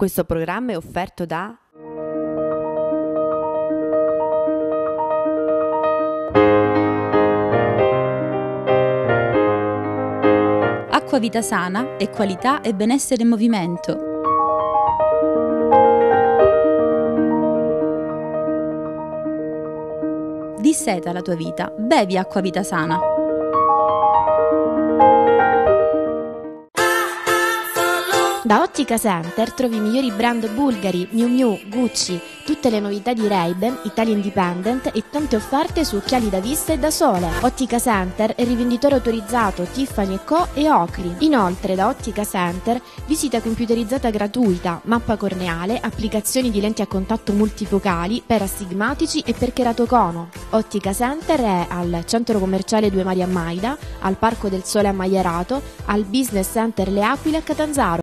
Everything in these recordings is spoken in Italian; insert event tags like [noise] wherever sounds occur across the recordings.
Questo programma è offerto da Acqua Vita Sana e qualità e benessere in movimento. Disseta la tua vita, bevi acqua vita sana. Da Ottica Center trovi i migliori brand bulgari, Miu Miu, Gucci, tutte le novità di Ray-Ban, Italia Independent e tante offerte su occhiali da vista e da sole. Ottica Center è rivenditore autorizzato Tiffany Co e Oakley. Inoltre da Ottica Center visita computerizzata gratuita, mappa corneale, applicazioni di lenti a contatto multifocali per astigmatici e per keratocono. Ottica Center è al centro commerciale Due Mari a Maida, al Parco del Sole a Maierato, al Business Center Le Aquile a Catanzaro.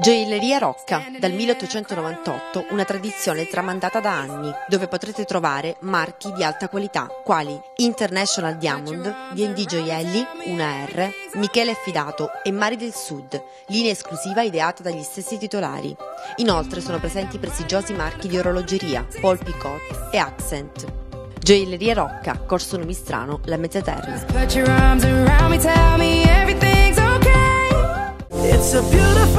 Gioielleria Rocca, dal 1898, una tradizione tramandata da anni, dove potrete trovare marchi di alta qualità, quali International Diamond, D&D Gioielli, 1R, Michele Affidato e Mari del Sud, linea esclusiva ideata dagli stessi titolari. Inoltre sono presenti prestigiosi marchi di orologeria, Paul Picot e Accent. Gioielleria Rocca, Corso Numistrano, La Mezza Terra.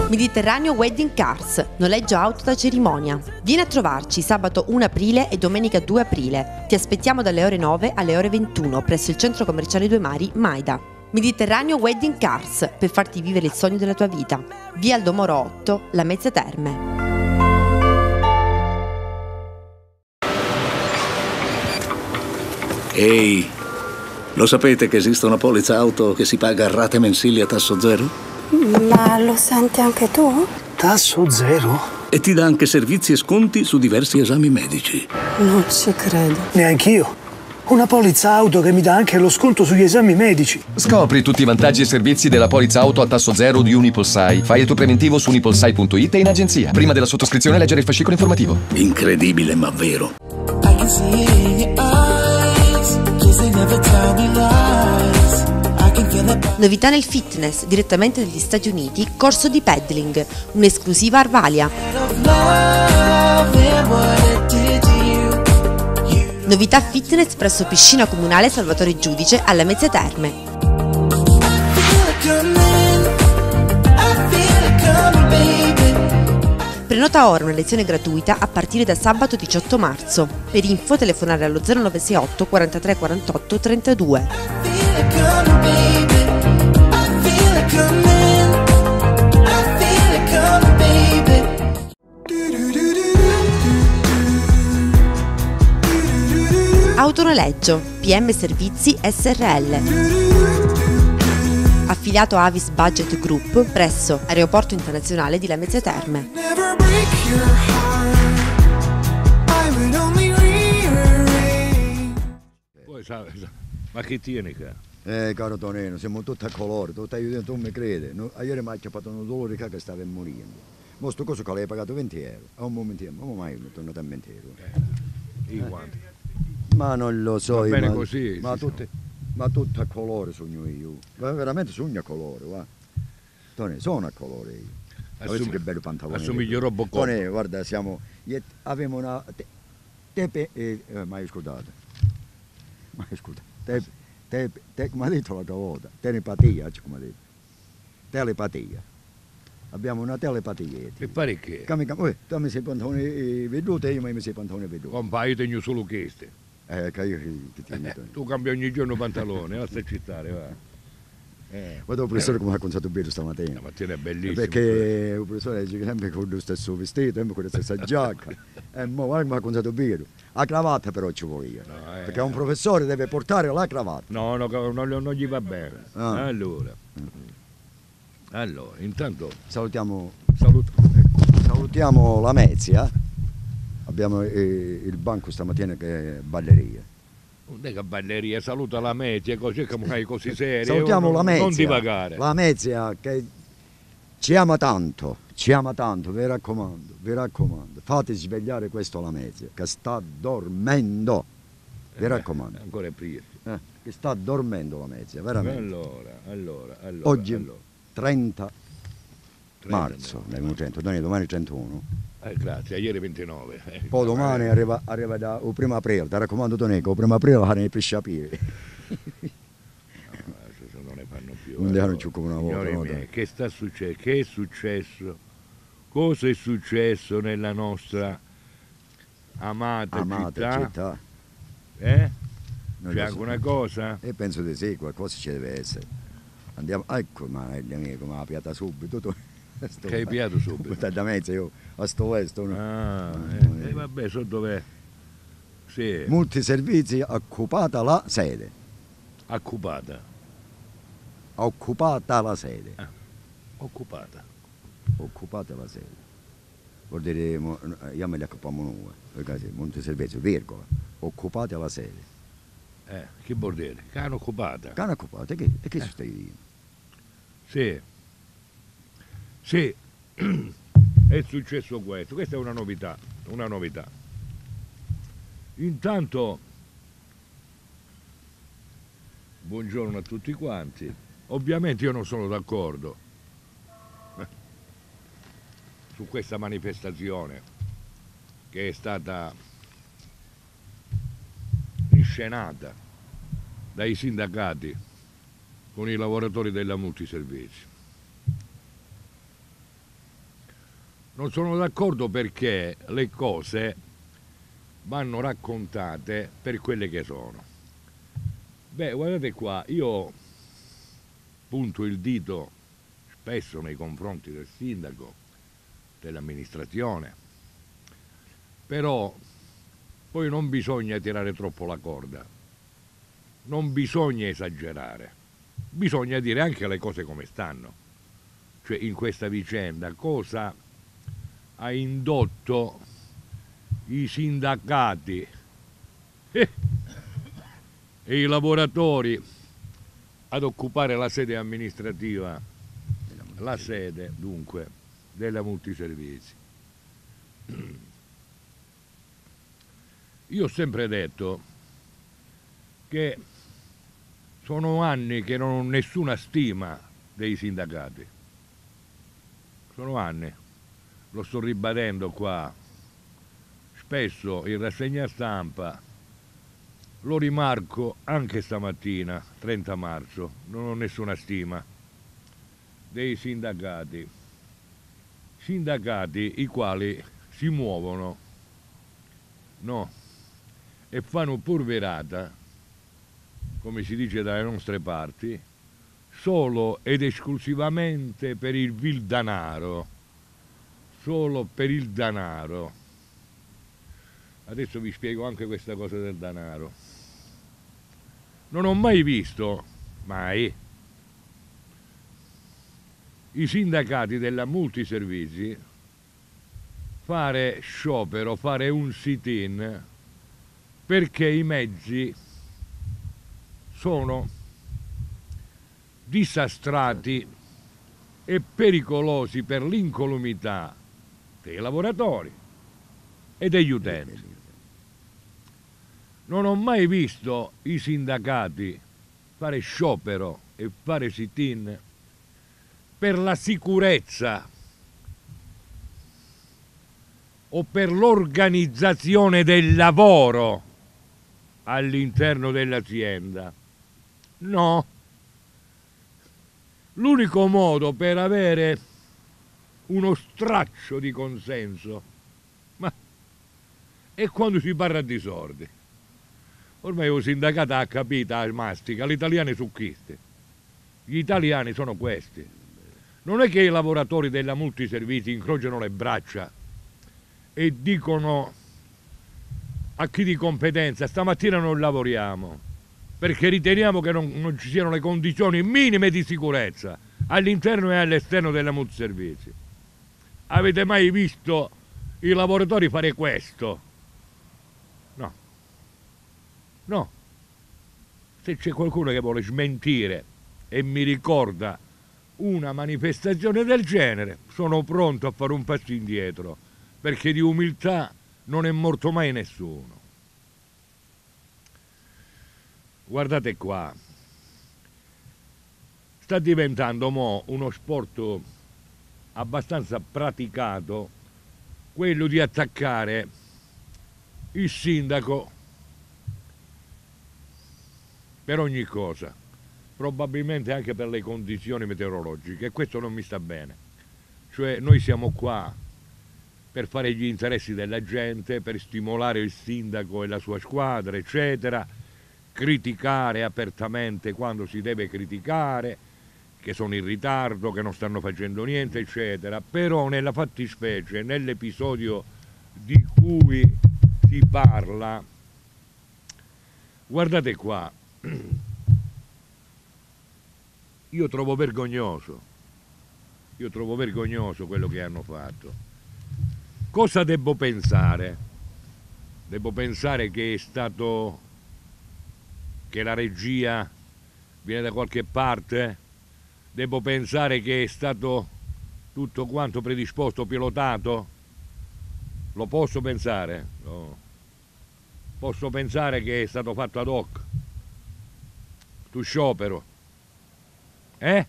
Mediterraneo Wedding Cars, noleggio auto da cerimonia. Vieni a trovarci sabato 1 aprile e domenica 2 aprile. Ti aspettiamo dalle ore 9 alle ore 21 presso il centro commerciale Due Mari, Maida. Mediterraneo Wedding Cars, per farti vivere il sogno della tua vita. Via Aldomoro 8, La Mezza Terme. Ehi, lo sapete che esiste una polizza auto che si paga a rate mensili a tasso zero? Ma lo senti anche tu? Tasso zero? E ti dà anche servizi e sconti su diversi esami medici. Non ci credo. Neanch'io. Una polizza auto che mi dà anche lo sconto sugli esami medici. Scopri tutti i vantaggi e servizi della polizza auto a tasso zero di Unipolsai. Fai il tuo preventivo su unipolsai.it e in agenzia. Prima della sottoscrizione leggere il fascicolo informativo. Incredibile, ma vero. I can see it in your eyes. Kiss they never tell me lies. Novità nel fitness, direttamente dagli Stati Uniti, corso di pedaling, un'esclusiva Arvalia. Novità fitness presso piscina comunale Salvatore Giudice alla Mezze Terme. Prenota ora una lezione gratuita a partire da sabato 18 marzo. Per info telefonare allo 0968 43 48 32. Autonoleggio, PM Servizi SRL. Affiliato Avis Budget Group presso Aeroporto Internazionale di La Mezze Terme. Ma che tieni qua? Eh, caro Tonino, siamo tutti a colore, tu, stai- tu mi credi. No, ieri mi ha chiappato un dolore che stava morendo. Ma sto coso che l'hai pagato 20 euro. A un momentino, ma mai mi è tornato a 20 euro. I guanti. Ma non lo so, io, bene ma, così, ma, tutti, ma tutto a colore sogno io. Ma veramente sogno a colore, va. Tonino, sono a colore io. Assum- che bello pantalone. assomiglio Robocop. Tonino, guarda, siamo... Avevamo una... Te, tepe... Eh, eh, ma scusate. Ma scusa. Te, te, te, come ha detto l'altra volta? Telepatia, cioè, come ha detto. Telepatia. Abbiamo una telepatia. E pare che? Come, tu mi sei pantalone eh, veduto e io mi sei pantalone veduto. Compà, io tengo solo queste. Eh, che io ti Eh, tengo. tu cambi ogni giorno pantalone, [laughs] basta accettare, va. Eh, Guarda il professore come ha contato bene stamattina. la mattina è bellissimo. Perché il professore dice che sempre con lo stesso vestito, sempre con la stessa giacca. [laughs] e mo guarda come ha contato bene. La cravatta però ci voleva. No, eh. Perché un professore deve portare la cravatta. No, no, non, non gli va bene. Ah. Allora. Allora, intanto Salutiamo, saluto. salutiamo la Mezia. Abbiamo eh, il banco stamattina che è balleria. Non è che balleria, saluta la media, così come così serio. Salutiamo non, la Mezia. Non divagare. La Mezia che ci ama tanto, ci ama tanto, vi raccomando, vi raccomando. Fate svegliare questo la Mezia, che sta dormendo. Vi raccomando. Eh, Ancora è prima. Eh, che sta dormendo la Mezia, veramente. Allora, allora, allora. Oggi allora. 30 marzo del 1900, domani, domani 31. Eh, grazie, ieri 29. eh. Poi domani arriva, arriva da, il primo aprile, ti raccomando Tonico, il primo aprile la ne pesce aprire. Adesso non ne fanno più. Non eh. ne fanno più come una volta, no, che sta succedendo? Che è successo? Cosa è successo nella nostra amata, Amata città? città. Eh? Non C'è anche so. una cosa? E penso di sì, qualcosa ci deve essere. Andiamo, ecco, ma il mio amico mi ha piata subito. Sto- Che hai piato subito? Da mezzo io, a sto oest. no? Ah, Mm. eh, eh, vabbè, so dov'è? Sì, Multiservizi occupata la sede. occupata. Occupata la sede. Occupata. Occupata la sede. Vuol dire, mo- io me li occupiamo noi, perché sì, multiservizi, virgola. Occupata la sede. Eh, che vuol dire? Cane occupata. Cane occupata, che, e che stai dicendo? Sì. Sì. [clears throat] è successo questo. Questa è una novità, una novità. Intanto buongiorno a tutti quanti. Ovviamente io non sono d'accordo [laughs] su questa manifestazione che è stata inscenata dai sindacati con i lavoratori della multiservizi. Non sono d'accordo perché le cose vanno raccontate per quelle che sono. Beh, guardate qua, io punto il dito spesso nei confronti del sindaco, dell'amministrazione, però poi non bisogna tirare troppo la corda, non bisogna esagerare, bisogna dire anche le cose come stanno, cioè in questa vicenda cosa ha indotto i sindacati [laughs] e i lavoratori ad occupare la sede amministrativa, la sede dunque della multiservizi. Io ho sempre detto che sono anni che non ho nessuna stima dei sindacati. Sono anni, lo sto ribadendo qua, spesso in rassegna stampa, lo rimarco anche stamattina, 30 marzo, non ho nessuna stima dei sindacati. Sindacati i quali si muovono, no, e fanno purverata, come si dice dalle nostre parti, solo ed esclusivamente per il vil danaro, solo per il danaro. Adesso vi spiego anche questa cosa del danaro. Non ho mai visto, mai, i sindacati della multiservizi fare sciopero, fare un sit-in perché i mezzi sono disastrati e pericolosi per l'incolumità dei lavoratori e degli utenti. Non ho mai visto i sindacati fare sciopero e fare sit-in per la sicurezza o per l'organizzazione del lavoro all'interno dell'azienda. No. L'unico modo per avere uno straccio di consenso ma è quando si parla di soldi. Ormai il sindacato ha capito, ha mastica, l'italiano è succhisti. Gli italiani sono questi. Non è che i lavoratori della multiservizi incrociano le braccia e dicono a chi di competenza stamattina non lavoriamo perché riteniamo che non, non ci siano le condizioni minime di sicurezza all'interno e all'esterno della multiservizi. Avete mai visto i lavoratori fare questo? No. No. Se c'è qualcuno che vuole smentire e mi ricorda una manifestazione del genere, sono pronto a fare un passo indietro, perché di umiltà non è morto mai nessuno. Guardate qua, sta diventando mo uno sport abbastanza praticato quello di attaccare il sindaco per ogni cosa, probabilmente anche per le condizioni meteorologiche e questo non mi sta bene. Cioè noi siamo qua per fare gli interessi della gente, per stimolare il sindaco e la sua squadra, eccetera, criticare apertamente quando si deve criticare, che sono in ritardo, che non stanno facendo niente, eccetera. Però nella fattispecie, nell'episodio di cui si parla, guardate qua, [clears throat] io trovo vergognoso, io trovo vergognoso quello che hanno fatto. Cosa devo pensare? Devo pensare che è stato che la regia viene da qualche parte? Devo pensare che è stato tutto quanto predisposto, pilotato? Lo posso pensare? No. Posso pensare che è stato fatto ad hoc? Tu sciopero? Eh?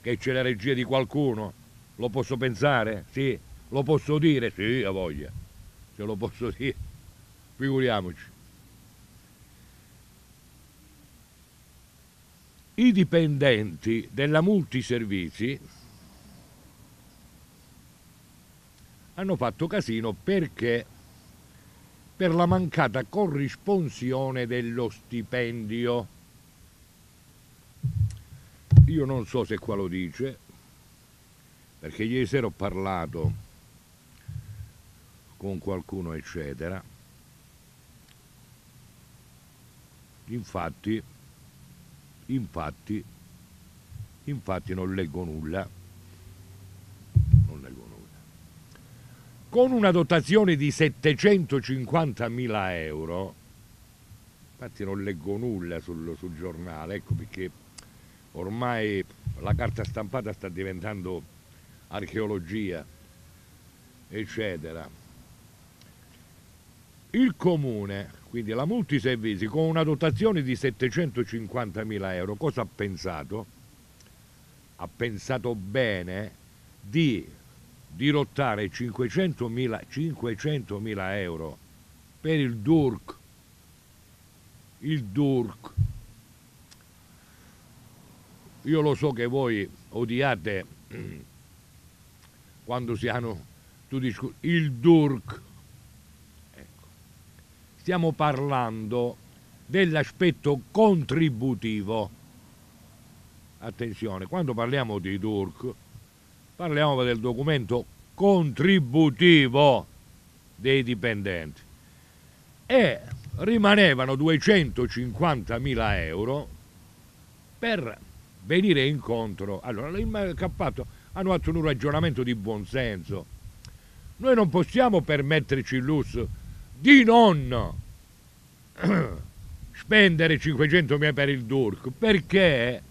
Che c'è la regia di qualcuno? Lo posso pensare? Sì. Lo posso dire? Sì, a voglia. Se lo posso dire. Figuriamoci. I dipendenti della multiservizi hanno fatto casino perché per la mancata corrisponsione dello stipendio. Io non so se qua lo dice, perché ieri sera ho parlato con qualcuno, eccetera. Infatti, infatti, infatti non leggo nulla. Non leggo nulla. Con una dotazione di 750.000 euro, infatti non leggo nulla sul, sul giornale, ecco perché ormai la carta stampata sta diventando archeologia, eccetera. Il comune, quindi la multiservizi, con una dotazione di 750.000 euro, cosa ha pensato? Ha pensato bene di dirottare 500.000 500.000 euro per il DURC. Il DURC. Io lo so che voi odiate [clears throat] quando si hanno tu discu- il DURC. Stiamo parlando dell'aspetto contributivo. Attenzione, quando parliamo di DURC parliamo del documento contributivo dei dipendenti e rimanevano 250.000 euro per venire incontro. Allora, il cappato hanno fatto un ragionamento di buonsenso. Noi non possiamo permetterci il lusso di non [clears throat] spendere 500.000 per il DURC perché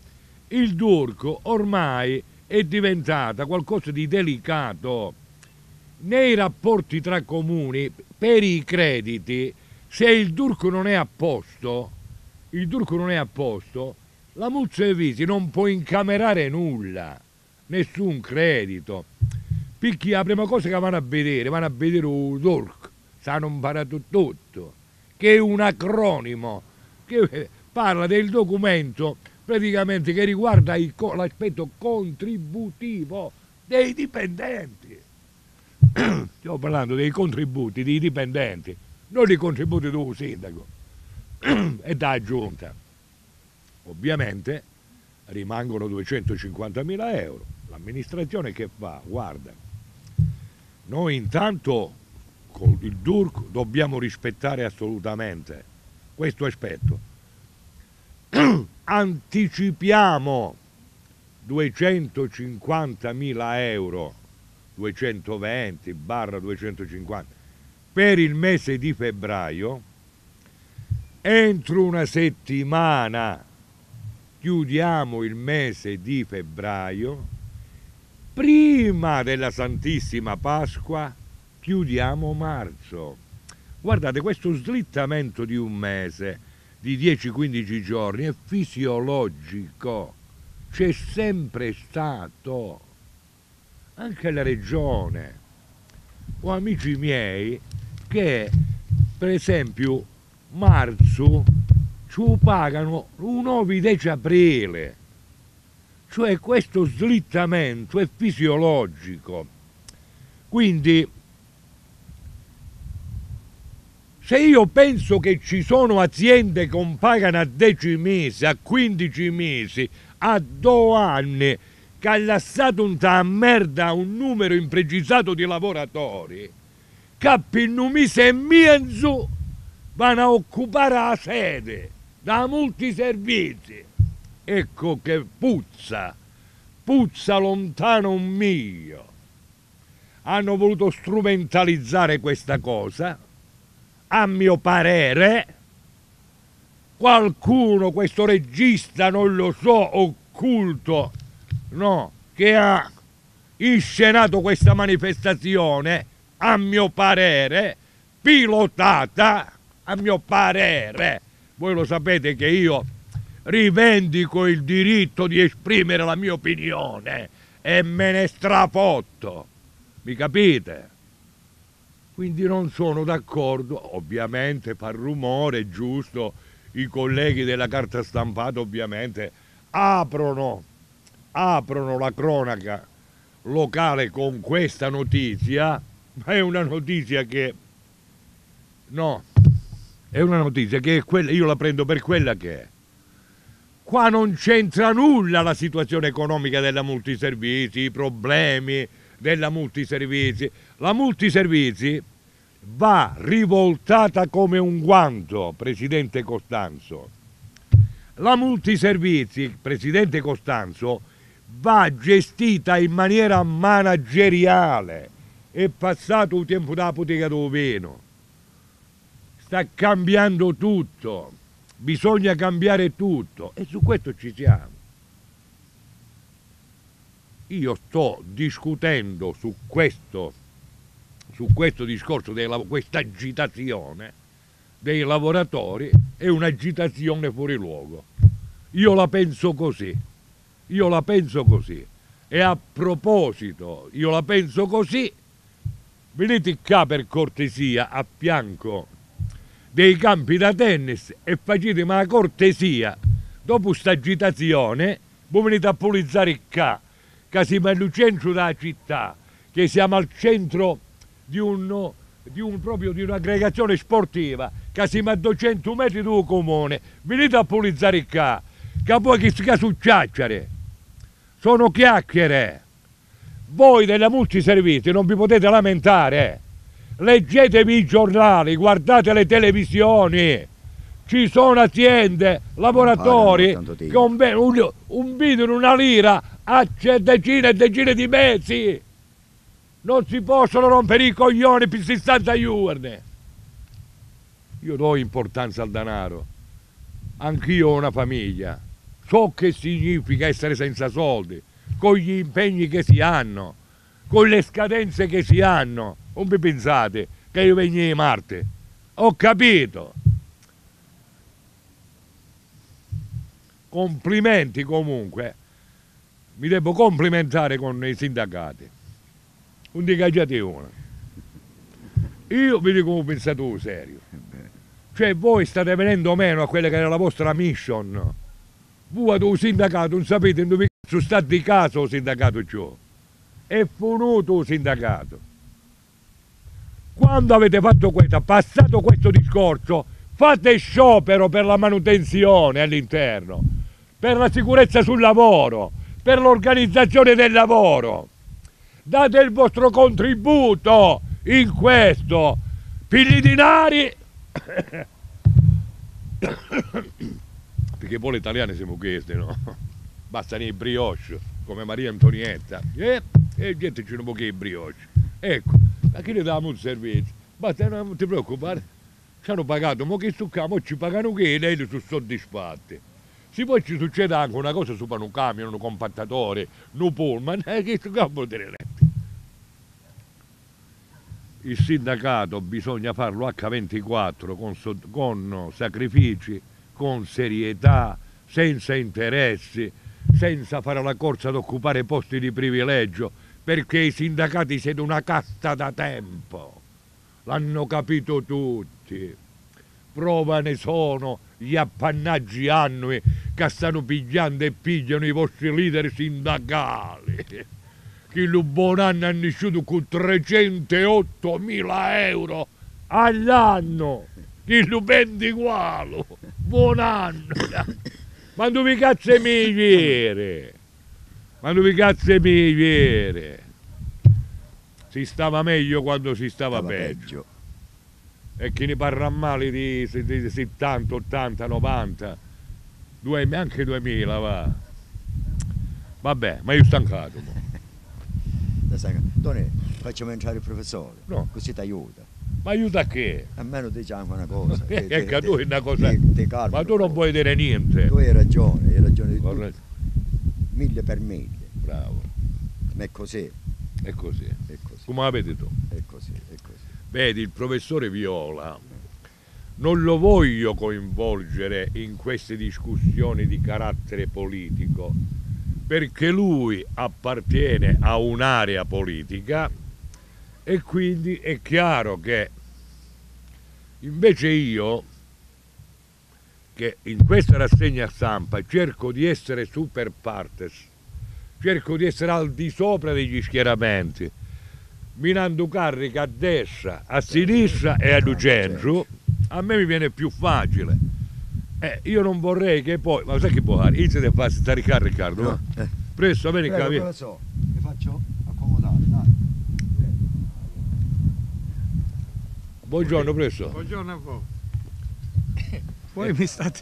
il DURC ormai è diventata qualcosa di delicato nei rapporti tra comuni per i crediti. Se il DURC non è a posto il DURC non è a posto la Mulzevisi non può incamerare nulla nessun credito. Perché la prima cosa che vanno a vedere vanno a vedere un DURC sanno imparato tutto che è un acronimo che parla del documento praticamente che riguarda l'aspetto contributivo dei dipendenti. [clears throat] Stiamo parlando dei contributi dei dipendenti, non dei contributi del sindaco [clears throat] e da giunta. Ovviamente rimangono 250.000 euro. L'amministrazione che fa? Guarda, noi intanto il DURC dobbiamo rispettare assolutamente questo aspetto. [clears throat] Anticipiamo 250.000 euro 220 barra 250 per il mese di febbraio entro una settimana chiudiamo il mese di febbraio prima della Santissima Pasqua chiudiamo marzo guardate questo slittamento di un mese di 10-15 giorni è fisiologico, c'è sempre stato. anche la regione. Ho amici miei che, per esempio, marzo ci pagano un 9 10 aprile. Cioè questo slittamento è fisiologico. Quindi se io penso che ci sono aziende che pagano a 10 mesi, a 15 mesi, a 2 anni, che ha lasciato un ta merda un numero imprecisato di lavoratori, che per un mese e mezzo vanno a occupare la sede da molti servizi. Ecco che puzza, puzza lontano un mio. Hanno voluto strumentalizzare questa cosa, a mio parere, qualcuno, questo regista, non lo so, occulto, no, che ha inscenato questa manifestazione, a mio parere, pilotata, a mio parere. Voi lo sapete che io rivendico il diritto di esprimere la mia opinione e me ne strafotto. Mi capite? Quindi non sono d'accordo, ovviamente fa rumore, giusto, i colleghi della carta stampata ovviamente aprono, aprono la cronaca locale con questa notizia, ma è una notizia che no, è una notizia che è quella, io la prendo per quella che è. Qua non c'entra nulla la situazione economica della multiservizi, i problemi della multiservizi. La multiservizi va rivoltata come un guanto, Presidente Costanzo. La multiservizi, Presidente Costanzo, va gestita in maniera manageriale. È passato il tempo da bottega vino. Sta cambiando tutto. Bisogna cambiare tutto e su questo ci siamo. Io sto discutendo su questo, su questo discorso, questa agitazione dei lavoratori è un'agitazione fuori luogo. Io la penso così, io la penso così. E a proposito, io la penso così, venite qua per cortesia a fianco dei campi da tennis e facete ma cortesia, dopo sta agitazione, voi venite a pulizzare qua, che siamo centro della città, che siamo al centro di, un, di, un, proprio, di un'aggregazione sportiva, che siamo a 200 metri dal comune, venite a pulizzare qua, che poi che si succiacciare. Sono chiacchiere. Voi della multiservizi non vi potete lamentare. Leggetevi i giornali, guardate le televisioni. Ci sono aziende, lavoratori che un, un, un video, una lira a ce- decine e decine di mesi. Non si possono rompere i coglioni per 60 iurne. Io do importanza al denaro. Anch'io ho una famiglia. So che significa essere senza soldi, con gli impegni che si hanno, con le scadenze che si hanno. Non vi pensate che io vengo di Marte. Ho capito. Complimenti comunque. Mi devo complimentare con i sindacati. Un dicaggiate uno. Io vi dico un pensatore serio. Cioè voi state venendo meno a quella che era la vostra mission. Voi ad un sindacato non sapete dove cazzo sta di caso il sindacato ciò. È finito il sindacato. Quando avete fatto questo, passato questo discorso, fate sciopero per la manutenzione all'interno, per la sicurezza sul lavoro, per l'organizzazione del lavoro. Date il vostro contributo in questo. Figli di nari perché poi le italiane siamo queste, no? Bastano i brioche, come Maria Antonietta. Eh? E gente ci non può che i brioche. Ecco, ma chi ne diamo un servizio? Basta, non ti preoccupare. Ci hanno pagato, ma che sto qua, mo ci pagano che e lei sono soddisfatti. Se poi ci succede anche una cosa su un camion, un compattatore, un pullman, eh, che qua vuol dire. Il sindacato bisogna farlo H24 con, con sacrifici, con serietà, senza interessi, senza fare la corsa ad occupare posti di privilegio, perché i sindacati siete una casta da tempo, l'hanno capito tutti. Prova ne sono gli appannaggi annui che stanno pigliando e pigliano i vostri leader sindacali. Chi anno ha nasciuto con 308 mila euro all'anno, chi lo vende uguale, buon anno. Ma dove cazzo mi viene? Ma dove cazzo mi viene? Si stava meglio quando si stava, Stava peggio. peggio. E chi ne parla male di, di- di 70, 80, 90, due- anche 2000 va. Vabbè, ma io stancato. mo. Da sai- Tony, facciamo entrare il professore, No. così ti aiuta. Ma aiuta a che? Almeno diciamo una cosa. [laughs] Eh, te- te- tu è una cosa- te- calmi Ma tu non po'. puoi dire niente. Tu hai ragione, hai ragione di tutto. Mille per mille. Bravo, Ma è così, è così. è così, Come la vedi tu? è così, è così. Vedi, il professore Viola non lo voglio coinvolgere in queste discussioni di carattere politico, perché lui appartiene a un'area politica e quindi è chiaro che invece io, che in questa rassegna stampa cerco di essere super partes, cerco di essere al di sopra degli schieramenti, minando carica a destra, a sinistra e a centro, a me mi viene più facile. Eh, io non vorrei che poi, ma sai che può fare? Inizia a farsi caricare Riccardo, va? Eh. Presto, vieni Prego, vieni. professore, mi faccio accomodare, dai. Buongiorno, presto. Buongiorno a voi. [coughs] Voi mi state,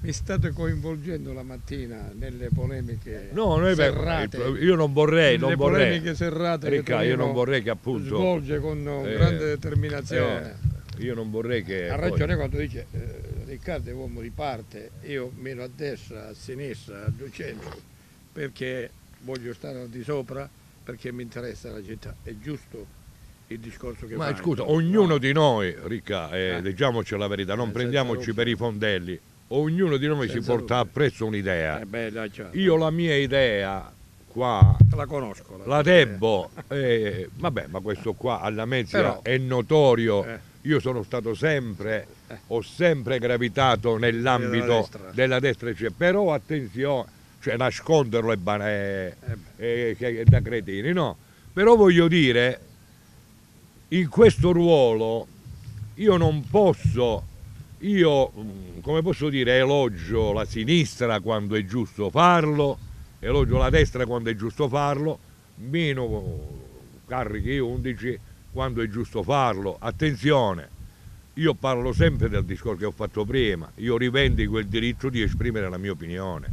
mi state coinvolgendo la mattina nelle polemiche No, noi per- serrate. io non vorrei, non nelle vorrei. polemiche serrate che Ricca, io non vorrei che appunto... svolge con eh, grande determinazione. eh, io non vorrei che... ha poi- ragione quando dice eh, Riccardo è uomo di parte, io meno a destra, a sinistra, a centro, perché voglio stare al di sopra, perché mi interessa la città. È giusto il discorso che Ma fai. scusa, ognuno di noi, Ricca, eh, Eh. diciamoci la verità, non Eh, prendiamoci senza per i fondelli, ognuno di noi si Senza porta dubbio. appresso un'idea. Eh beh, dai, ciao. Io la mia idea qua la conosco. La, la debbo, eh, vabbè, ma questo qua alla mezza Però- è notorio. Io sono stato sempre, ho sempre gravitato nell'ambito Della destra. cioè, però attenzione, cioè nasconderlo è, ban- è- Eh è- che è da cretini, no? Però voglio dire, in questo ruolo io non posso, io mm, come posso dire, elogio la sinistra quando è giusto farlo, elogio la destra quando è giusto farlo, meno carichi 11 quando è giusto farlo. Attenzione, io parlo sempre del discorso che ho fatto prima, io rivendico il diritto di esprimere la mia opinione.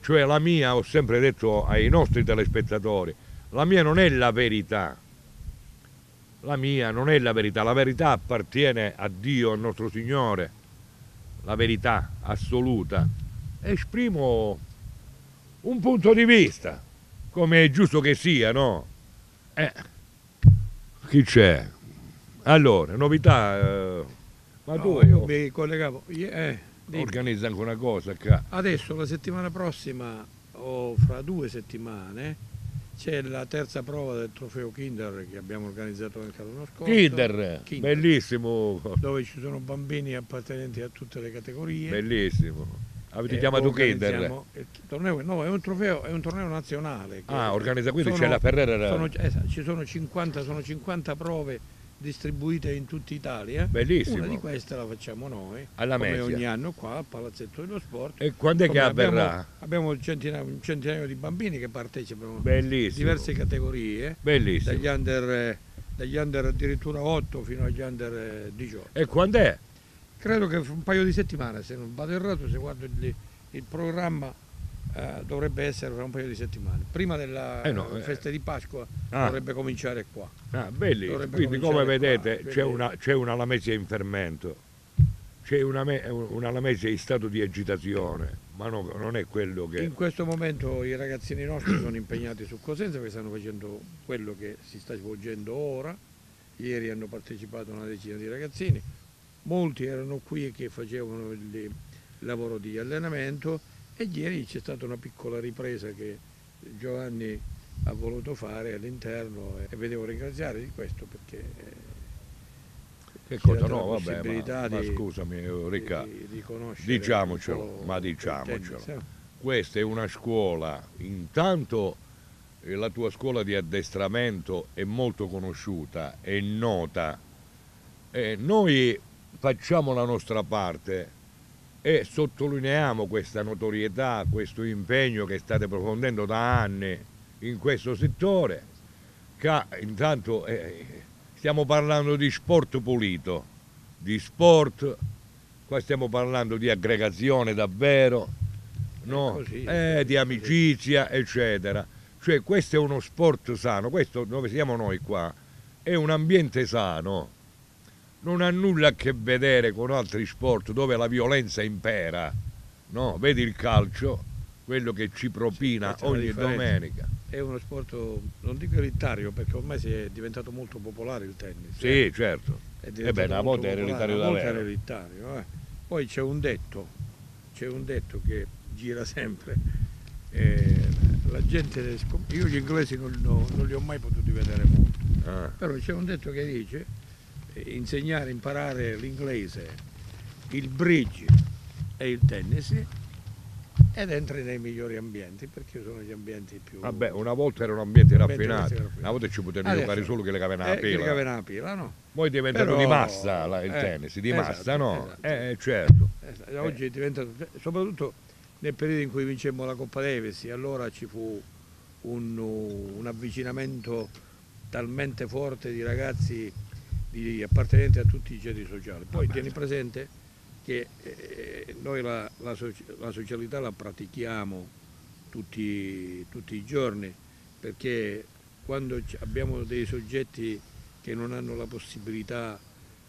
Cioè la mia, ho sempre detto ai nostri telespettatori, la mia non è la verità. La mia non è la verità, la verità appartiene a Dio, al nostro Signore, la verità assoluta. Esprimo un punto di vista, come è giusto che sia, no? Eh, chi c'è? Allora, novità, eh, ma No, tu io mi collegavo. eh, dimmi. organizza anche una cosa qua. Adesso la settimana prossima o fra due settimane c'è la terza prova del trofeo Kinder che abbiamo organizzato anche l'anno scorso. Kinder, Kinder, bellissimo, Dove ci sono bambini appartenenti a tutte le categorie. bellissimo. Avete chiamato il torneo- no, è un trofeo, è un torneo nazionale. Ah, organizza, quindi sono- c'è la Ferrera. sono- esatto, ci sono 50, sono 50 prove distribuite in tutta Italia. Bellissimo. Una di queste la facciamo noi, Alla come Mesia. ogni anno qua al Palazzetto dello Sport. E quando è che Come abbiamo- avverrà? Abbiamo un centinaio, un centinaio di bambini che partecipano Bellissimo. diverse categorie, Bellissimo. dagli under, eh, dagli under addirittura 8 fino agli under eh, 18. E quando è? Credo che fra un paio di settimane, se non vado errato, se guardo il, il programma eh, dovrebbe essere fra un paio di settimane. Prima della Eh no, eh. festa di Pasqua Ah. dovrebbe cominciare qua. Ah, bellissimo. Dovrebbe Quindi come vedete qua, c'è, una, c'è una Lamezia in fermento, c'è una, una Lamezia in stato di agitazione, ma no- non è quello che... In questo momento i ragazzini nostri sono impegnati su Cosenza perché stanno facendo quello che si sta svolgendo ora. Ieri hanno partecipato una decina di ragazzini, molti erano qui che facevano il, lavoro di allenamento e ieri c'è stata una piccola ripresa che Giovanni ha voluto fare all'interno e vi devo ringraziare di questo perché eh, Che cosa? No, la vabbè, ma, possibilità ma di- scusami, eh, Ricca, di- di diciamocelo, ma diciamocelo. tennis, eh. Questa è una scuola, intanto la tua scuola di addestramento è molto conosciuta, è nota. E noi facciamo la nostra parte e sottolineiamo questa notorietà, questo impegno che state approfondendo da anni in questo settore, che intanto eh, stiamo parlando di sport pulito, di sport, qua stiamo parlando di aggregazione davvero, no? così, Eh, di amicizia, eccetera. Cioè questo è uno sport sano, questo dove siamo noi qua è un ambiente sano, non ha nulla a che vedere con altri sport dove la violenza impera, no? Vedi il calcio, quello che ci propina la ogni domenica. È uno sport, non dico elitario, perché ormai si è diventato molto popolare il tennis. Sì, eh. certo. E diventato beh, una volta era elitario una volta davvero. era elitario, eh. Poi c'è un detto, c'è un detto che gira sempre. eh, la gente, io gli inglesi non, no- non li ho mai potuti vedere molto, Ah. però c'è un detto che dice eh, insegnare, imparare l'inglese, il bridge e il tennis ed entri nei migliori ambienti perché sono gli ambienti più... Vabbè, una volta era un ambiente raffinato, una volta ci potevano Adesso- giocare solo che le cavano la eh, le pila. cavano la pila, no? Poi è diventato Però- di massa la- il eh, tennis, di esatto, massa, no? esatto. Eh, certo. Eh, Oggi è diventato, soprattutto nel periodo in cui vincemmo la Coppa Davis, allora ci fu un, un avvicinamento talmente forte di ragazzi di, appartenenti a tutti i ceti sociali. Poi tieni presente che eh, noi la, la la socialità la pratichiamo tutti, tutti i giorni perché quando abbiamo dei soggetti che non hanno la possibilità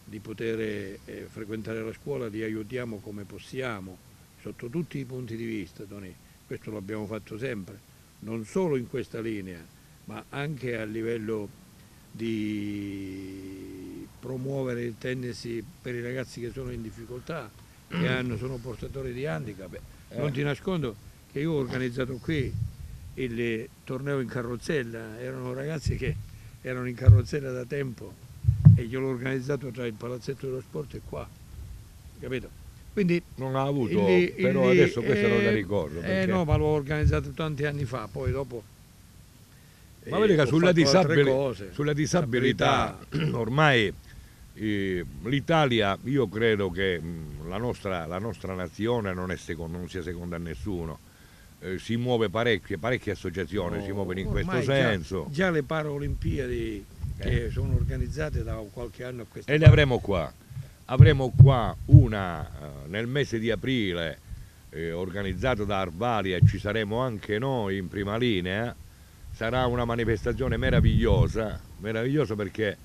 di poter eh, frequentare la scuola li aiutiamo come possiamo sotto tutti i punti di vista, Tony. Questo l'abbiamo fatto sempre, non solo in questa linea, ma anche a livello di promuovere il tennis per i ragazzi che sono in difficoltà, che hanno- sono portatori di handicap. Non Eh. ti nascondo che io ho organizzato qui il torneo in carrozzella, erano ragazzi che erano in carrozzella da tempo e gliel'ho organizzato tra il palazzetto dello sport e qua, capito? Quindi Non ha avuto, il- però il- adesso questo non eh, la ricordo. Eh perché- no, ma l'ho organizzato tanti anni fa, poi dopo... Ma eh, vedi che ho sulla, cose. sulla disabilità [clears throat] ormai eh, l'Italia, io credo che mh, la nostra, la nostra nazione non, è secondo- non sia seconda a nessuno. Eh, si muove parecchie, parecchie associazioni, si muovono in questo Ormai già- senso. Già, le Paralimpiadi che Eh. sono organizzate da qualche anno a questa E le avremo qua. Avremo qua una eh, nel mese di aprile eh, organizzata da Arvalia, ci saremo anche noi in prima linea. Sarà una manifestazione meravigliosa, meravigliosa perché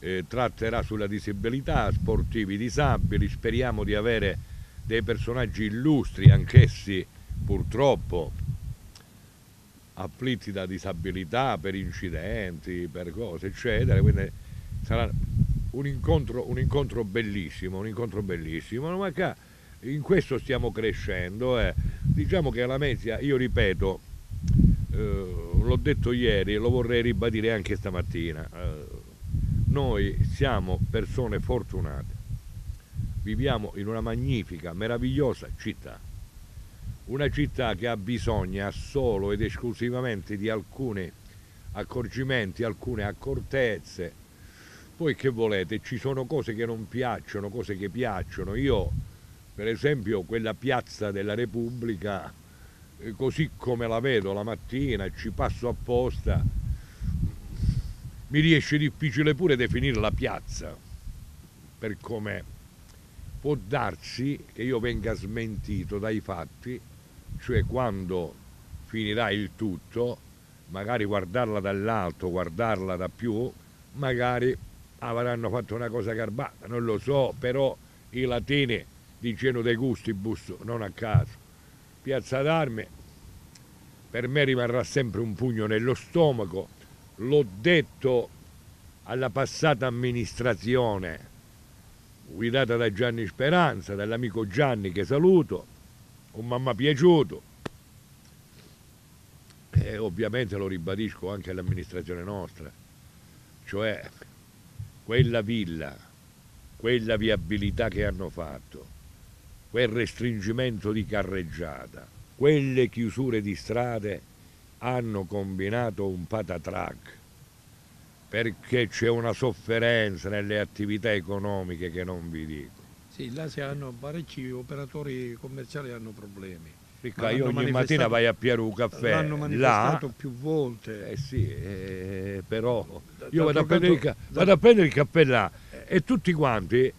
eh, tratterà sulla disabilità, sportivi disabili, speriamo di avere dei personaggi illustri, anch'essi purtroppo afflitti da disabilità per incidenti, per cose, eccetera. Quindi sarà un incontro, un incontro bellissimo, un incontro bellissimo. Ma qua in questo stiamo crescendo. eh. Diciamo che la Mesia, io ripeto, eh, l'ho detto ieri e lo vorrei ribadire anche stamattina. eh, noi siamo persone fortunate, viviamo in una magnifica, meravigliosa città una città che ha bisogno solo ed esclusivamente di alcuni accorgimenti, alcune accortezze. Poi che volete, ci sono cose che non piacciono, cose che piacciono. Io, per esempio, quella piazza della Repubblica, eh, così come la vedo la mattina, ci passo apposta, mi riesce difficile pure definire la piazza, per come può darsi che io venga smentito dai fatti, cioè quando finirà il tutto, magari guardarla dall'alto, guardarla da più, magari avranno fatto una cosa garbata, non lo so, però i latini dicendo dei gustibus non a caso. Piazza d'Armi per me rimarrà sempre un pugno nello stomaco, l'ho detto alla passata amministrazione guidata da Gianni Speranza, dall'amico Gianni che saluto, un mamma piaciuto. e ovviamente lo ribadisco anche all'amministrazione nostra, cioè quella villa, quella viabilità che hanno fatto, quel restringimento di carreggiata, quelle chiusure di strade hanno combinato un patatrac perché c'è una sofferenza nelle attività economiche che non vi dico. Sì, là si hanno parecchi operatori commerciali hanno problemi. Ricca, io ogni mattina vai a Piaru un caffè, L'hanno manifestato là, più volte. eh sì, eh, però io vado a, prendere il, vado a prendere il caffè là e tutti quanti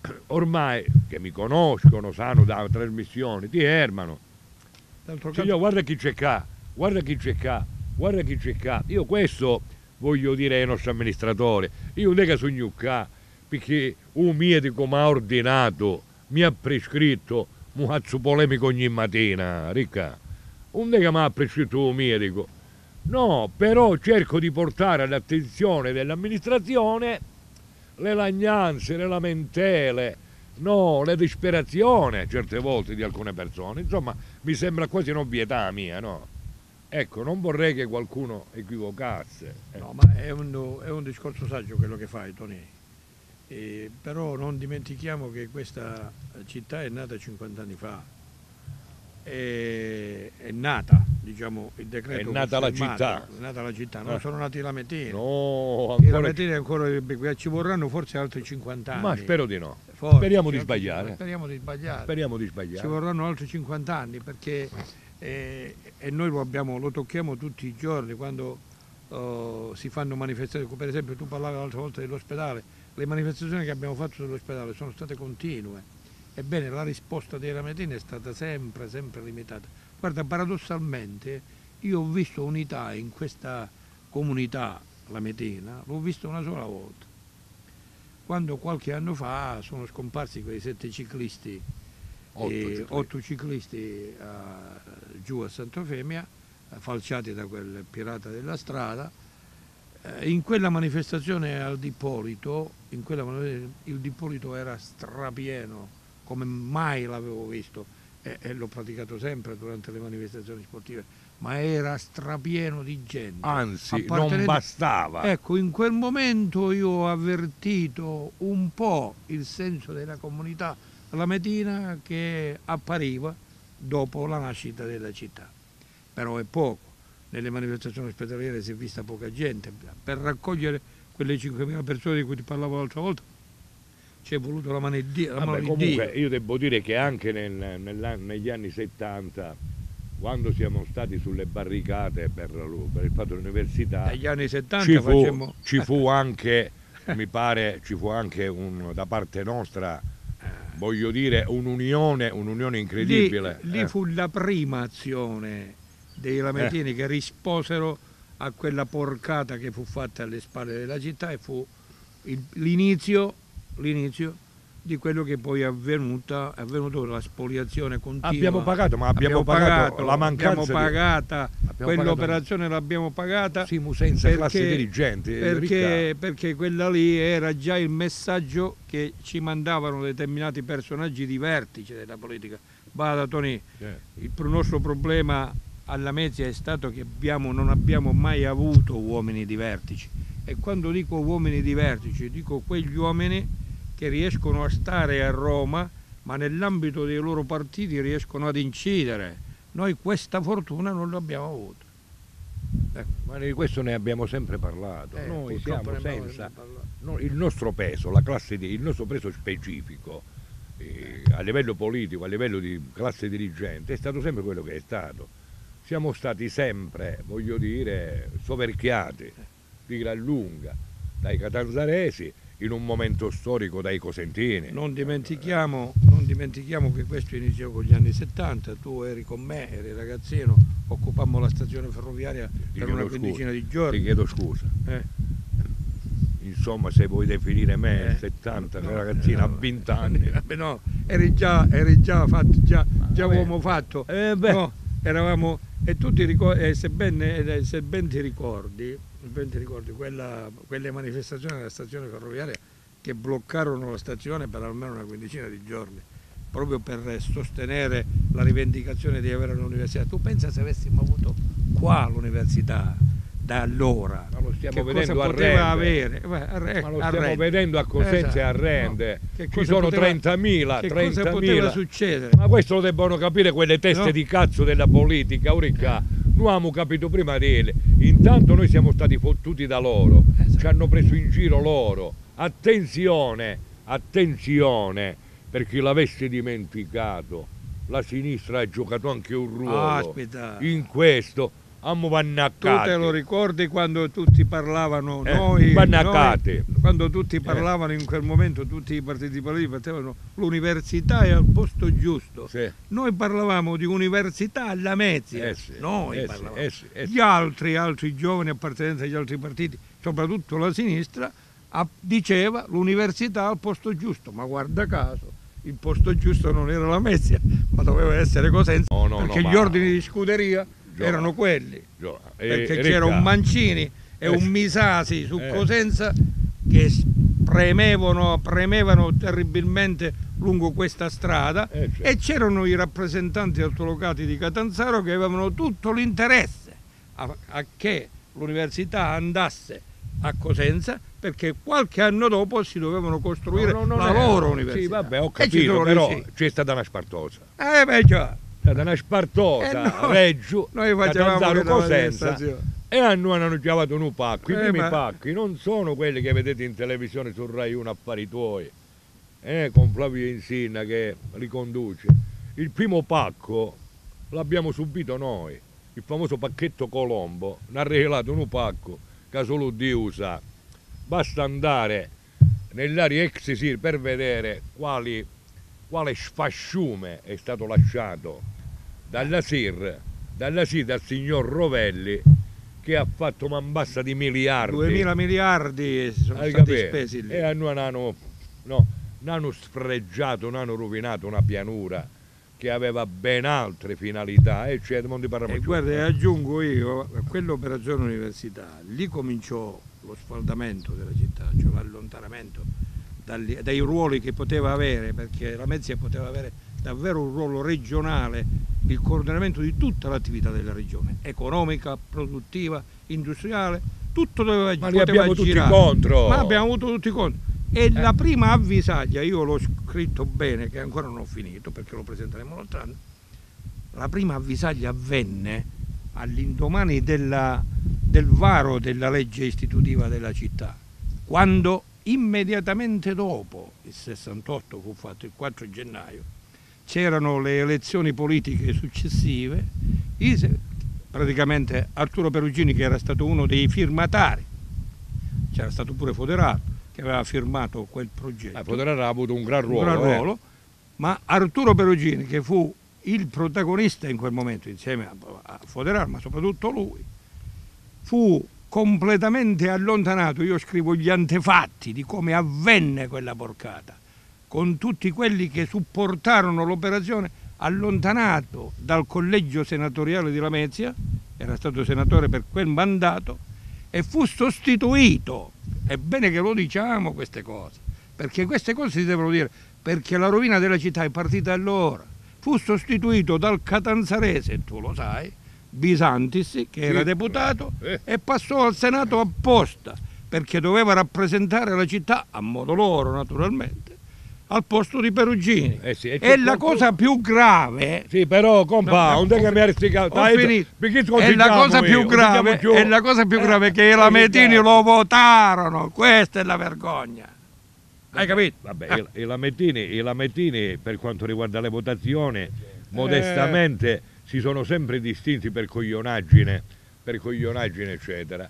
[clears throat] ormai che mi conoscono, sanno da trasmissioni, ti ermano. D'altro Cioè, canto- io guarda chi c'è qua, guarda chi c'è qua, guarda chi c'è qua. Io questo voglio dire ai nostri amministratori. Io non è che sogno qua, perché un medico mi ha ordinato, mi ha prescritto un cazzo polemico ogni mattina, ricca. Non è che mi ha prescritto un medico. No, però cerco di portare all'attenzione dell'amministrazione le lagnanze, le lamentele, no, le disperazione certe volte di alcune persone. Insomma, mi sembra quasi un'ovvietà mia, no? Ecco, non vorrei che qualcuno equivocasse. eh. No, ma è un, è un discorso saggio quello che fai, Tony. Eh, però non dimentichiamo che questa città è nata 50 anni fa. È, è nata, diciamo, il decreto. È nata la città. È nata la città, non Eh. sono nati i lametini. No, I ancora... lametini ancora ci vorranno forse altri 50 anni. Ma spero di no. Forse, Speriamo di altri- sbagliare. Speriamo di sbagliare. Speriamo di sbagliare. Ci vorranno altri 50 anni perché eh, e noi lo, abbiamo, lo tocchiamo tutti i giorni quando oh, si fanno manifestazioni. Per esempio tu parlavi l'altra volta dell'ospedale, le manifestazioni che abbiamo fatto sull'ospedale sono state continue. Ebbene la risposta dei rametini è stata sempre, sempre limitata. Guarda, paradossalmente io ho visto unità in questa comunità lametina, l'ho vista una sola volta. Quando qualche anno fa sono scomparsi quei sette ciclisti Otto e ciclisti. otto ciclisti eh, giù a Sant'Eufemia, eh, falciati da quel pirata della strada. Eh, in quella manifestazione al Dipolito, in quella manifestazione, il Dipolito era strapieno, come mai l'avevo visto, e, e l'ho praticato sempre durante le manifestazioni sportive, ma era strapieno di gente. Anzi, non bastava. Ecco, in quel momento io ho avvertito un po' il senso della comunità lametina che appariva dopo la nascita della città. Però è poco. Nelle manifestazioni ospedaliere si è vista poca gente. Per raccogliere quelle 5.000 persone di cui ti parlavo l'altra volta ci è voluto la mano di Dio. Vabbè, comunque io devo dire che anche nel- nell'an- negli anni 70, quando siamo stati sulle barricate per, per il fatto dell'università, Negli anni 70 ci fu, facemmo... ci fu anche, mi pare, ci fu anche un- da parte nostra, voglio dire, un'unione, un'unione incredibile. Lì, lì eh. fu la prima azione dei lamentini che risposero a quella porcata che fu fatta alle spalle della città e fu l'inizio, l'inizio di quello che poi è avvenuta, è avvenuto la spoliazione continua. Abbiamo pagato, ma abbiamo pagato la mancanza Abbiamo di- pagata, Abbiamo quell'operazione l'abbiamo pagata. Sì, senza classe dirigente, Perché, perché quella lì era già il messaggio che ci mandavano determinati personaggi di vertice della politica. Bada Tony, Eh. il nostro problema alla Mezia è stato che abbiamo- non abbiamo mai avuto uomini di vertice. E quando dico uomini di vertice, dico quegli uomini che riescono a stare a Roma, ma nell'ambito dei loro partiti riescono ad incidere. Noi questa fortuna non l'abbiamo avuta. Ecco. Ma di questo ne abbiamo sempre parlato. Eh, Noi siamo senza no, il nostro peso, la classe di- il nostro peso specifico eh, a livello politico, a livello di classe dirigente, è stato sempre quello che è stato. Siamo stati sempre, voglio dire, soverchiati di gran lunga dai catanzaresi in un momento storico dai cosentini. Non dimentichiamo, non dimentichiamo che questo iniziò con gli anni 70, tu eri con me, eri ragazzino, occupammo la stazione ferroviaria Ti per una quindicina scusa, di giorni. Ti chiedo scusa. Eh. Insomma, se vuoi definire me Eh. 70, No, ragazzino, no. a 20 anni. [laughs] No, eri già, eri già, fatto, già, già uomo fatto. Eh. No, eravamo, e tu ti ricordi, e se ben, eh, se ben ti ricordi, ben ti ricordi quella- quelle manifestazioni della stazione ferroviaria che bloccarono la stazione per almeno una quindicina di giorni, proprio per sostenere la rivendicazione di avere l'università. Tu pensa se avessimo avuto qua l'università da allora Ma lo stiamo che vedendo a Rende. avere? Eh, a Re- Ma lo stiamo Rende. vedendo a Cosenza e a Esatto. Rende. Che Ci sono poteva- 30.000, che cosa 30.000. poteva succedere? Ma questo lo debbono capire quelle teste No. di cazzo della politica, Urica. Noi abbiamo capito prima lei. Intanto noi siamo stati fottuti da loro, Esatto. ci hanno preso in giro loro. Attenzione, attenzione, per chi l'avesse dimenticato, la sinistra ha giocato anche un ruolo Aspetta. in questo. Ammo Tu vannaccati. te lo ricordi quando tutti parlavano Eh, noi, noi- quando tutti parlavano in quel momento tutti i partiti politici facevano l'università è al posto giusto. Sì. Noi parlavamo di università alla Mezia. Eh sì, Noi eh parlavamo. eh sì, eh sì. Gli altri, altri giovani appartenenti agli altri partiti, soprattutto la sinistra, diceva l'università al posto giusto, ma guarda caso. Il posto giusto non era la Mezia, ma doveva essere Cosenza, No, no, perché no, gli ma- ordini di scuderia Gio- erano quelli Gio- eh, perché c'era un Mancini e Eh, un sì. Misasi su Eh. Cosenza che premevano, premevano terribilmente lungo questa strada Eh, certo. e c'erano i rappresentanti altolocati di Catanzaro che avevano tutto l'interesse a, a che l'università andasse a Cosenza perché qualche anno dopo si dovevano costruire No, no, non la loro università. Sì, vabbè, ho capito, però riusciti. c'è stata una spartosa. Eh beh già, stata una spartosa, Eh, no. Reggio, noi facevamo Catanzaro, Cosenza. E hanno chiamato un pacco. I Eh, primi ma- pacchi non sono quelli che vedete in televisione su Rai 1 affari tuoi, eh, con Flavio Insinna che li conduce. Il primo pacco l'abbiamo subito noi, il famoso pacchetto Colombo, ne ha regalato un pacco che solo Dio sa. Basta andare nell'area ex SIR per vedere quali, quale sfasciume è stato lasciato dalla SIR, dalla SIR dal signor Rovelli che ha fatto man bassa di miliardi. 2000 miliardi sono Hai stati capito? spesi lì. E noi hanno, no, hanno sfregiato, hanno rovinato una pianura che aveva ben altre finalità e cioè non ti parliamo E guarda, e aggiungo io, a quell'operazione università, lì cominciò lo sfaldamento della città, cioè l'allontanamento dai ruoli che poteva avere, perché la Mezia poteva avere davvero un ruolo regionale, il coordinamento di tutta l'attività della regione, economica, produttiva, industriale, tutto doveva Ma li abbiamo tutti girare. contro. Ma abbiamo avuto tutti contro. E la prima avvisaglia, io l'ho scritto bene, che ancora non ho finito perché lo presenteremo l'altro la prima avvisaglia avvenne all'indomani del varo della legge istitutiva della città, quando immediatamente dopo, il 68 fu fatto il 4 gennaio, c'erano le elezioni politiche successive, praticamente Arturo Perugini che era stato uno dei firmatari, c'era stato pure Foderato che aveva firmato quel progetto Eh, Foderato ha avuto un gran un ruolo. gran eh. ruolo, ma Arturo Perugini, che fu il protagonista in quel momento insieme a, a Foderato, ma soprattutto lui, fu completamente allontanato. Io scrivo gli antefatti di come avvenne quella porcata, con tutti quelli che supportarono l'operazione, allontanato dal collegio senatoriale di Lamezia, era stato senatore per quel mandato, e fu sostituito. È bene che lo diciamo queste cose, perché queste cose si devono dire, perché la rovina della città è partita allora. Fu sostituito dal catanzarese, tu lo sai, Bisantis, che era deputato, Eh. e passò al Senato apposta, perché doveva rappresentare la città, a modo loro naturalmente, al posto di Perugini. Eh sì, e e la cosa più grave Sì, però, compa, No, non è che mi arresti ho finito. Perché E la cosa più grave, e la cosa più grave è che i lametini lo votarono. Questa è la vergogna. Hai capito? Vabbè, i, i lamettini, i lamettini, per quanto riguarda le votazioni, modestamente si sono sempre distinti per coglionaggine, per coglionaggine eccetera.